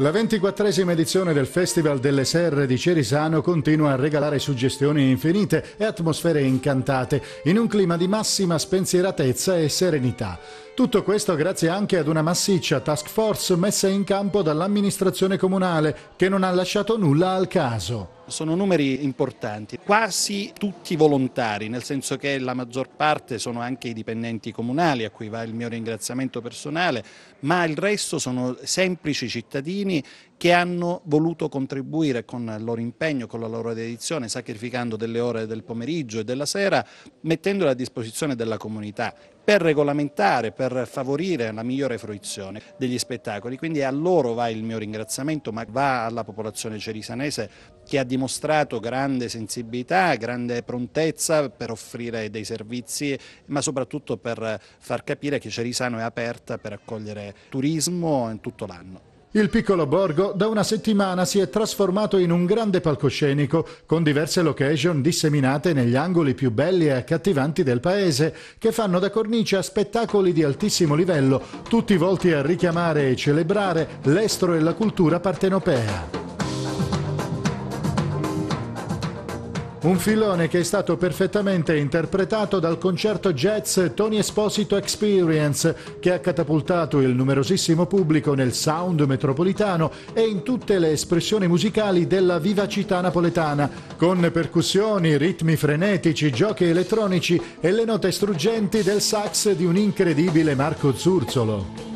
La ventiquattresima edizione del Festival delle Serre di Cerisano continua a regalare suggestioni infinite e atmosfere incantate in un clima di massima spensieratezza e serenità. Tutto questo grazie anche ad una massiccia task force messa in campo dall'amministrazione comunale che non ha lasciato nulla al caso. Sono numeri importanti, quasi tutti volontari, nel senso che la maggior parte sono anche i dipendenti comunali, a cui va il mio ringraziamento personale, ma il resto sono semplici cittadini che hanno voluto contribuire con il loro impegno, con la loro dedizione, sacrificando delle ore del pomeriggio e della sera, mettendole a disposizione della comunità per regolamentare, per favorire la migliore fruizione degli spettacoli. Quindi a loro va il mio ringraziamento, ma va alla popolazione cerisanese che ha dimostrato grande sensibilità, grande prontezza per offrire dei servizi, ma soprattutto per far capire che Cerisano è aperta per accogliere turismo in tutto l'anno. Il piccolo borgo da una settimana si è trasformato in un grande palcoscenico con diverse location disseminate negli angoli più belli e accattivanti del paese che fanno da cornice a spettacoli di altissimo livello, tutti volti a richiamare e celebrare l'estro e la cultura partenopea. Un filone che è stato perfettamente interpretato dal concerto jazz Tony Esposito Experience, che ha catapultato il numerosissimo pubblico nel sound metropolitano e in tutte le espressioni musicali della vivacità napoletana, con percussioni, ritmi frenetici, giochi elettronici e le note struggenti del sax di un incredibile Marco Zurzolo.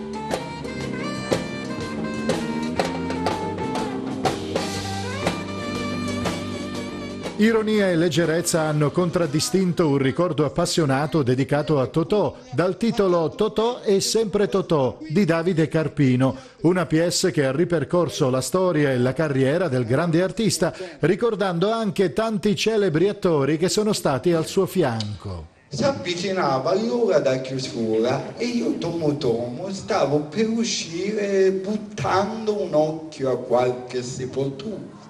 Ironia e leggerezza hanno contraddistinto un ricordo appassionato dedicato a Totò, dal titolo Totò è sempre Totò di Davide Carpino, una pièce che ha ripercorso la storia e la carriera del grande artista, ricordando anche tanti celebri attori che sono stati al suo fianco. Si avvicinava l'ora da chiusura e io tomo tomo stavo per uscire buttando un occhio a qualche sepoltura.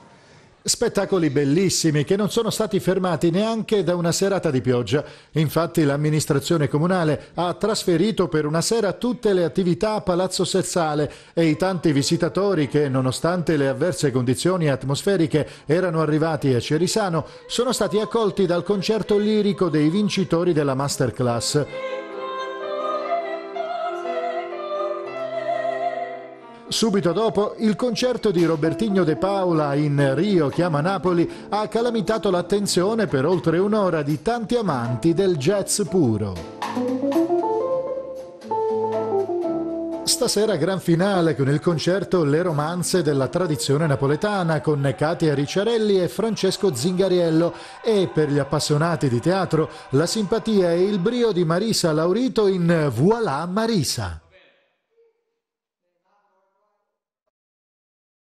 Spettacoli bellissimi che non sono stati fermati neanche da una serata di pioggia. Infatti l'amministrazione comunale ha trasferito per una sera tutte le attività a Palazzo Sezzale e i tanti visitatori che, nonostante le avverse condizioni atmosferiche, erano arrivati a Cerisano, sono stati accolti dal concerto lirico dei vincitori della masterclass. Subito dopo, il concerto di Robertigno De Paola in Rio chiama Napoli ha calamitato l'attenzione per oltre un'ora di tanti amanti del jazz puro. Stasera gran finale con il concerto Le romanze della tradizione napoletana con Katia Ricciarelli e Francesco Zingariello e per gli appassionati di teatro la simpatia e il brio di Marisa Laurito in Voilà Marisa.